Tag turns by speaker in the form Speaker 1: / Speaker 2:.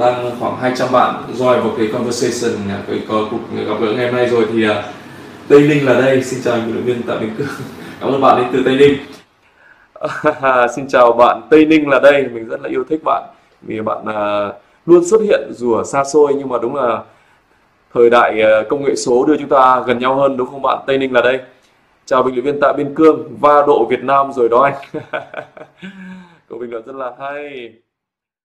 Speaker 1: đang khoảng 200 bạn join vào cái conversation cái cuộc gặp gỡ ngày hôm nay rồi thì uh, Tây Ninh là đây. Xin chào anh huấn luyện viên Tạ Minh Cương cảm ơn bạn đến từ Tây Ninh. Xin chào bạn Tây Ninh là đây. Mình rất là yêu thích bạn. Vì bạn uh, luôn xuất hiện dù ở xa xôi nhưng mà đúng là thời đại uh, công nghệ số đưa chúng ta gần nhau hơn đúng không bạn? Tây Ninh là đây. Chào bình luận viên Tạ Biên Cương va độ Việt Nam rồi đó anh. Câu bình luận rất là hay.